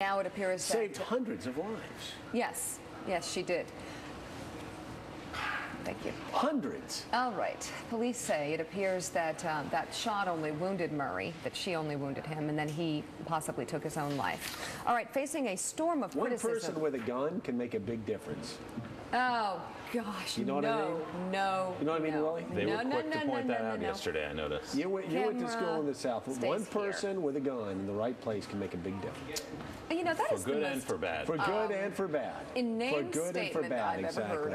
Now it appears that Saved hundreds of lives. yes, yes, she did. Thank you. Hundreds. All right. Police say it appears that um, that shot only wounded Murray, that she only wounded him, and then he possibly took his own life. All right. Facing a storm of One criticism. person with a gun can make a big difference. oh gosh, You know what I no, mean? no. You know what I mean, no. Willie? They no, were quick no, to point no, that no, out no. yesterday, I noticed. You went, you went to school in the South. stays One here. person with a gun in the right place can make a big difference. You know that For is the good most and for bad. For good um, and for bad. inane For good and for statement bad, I've ever exactly. heard.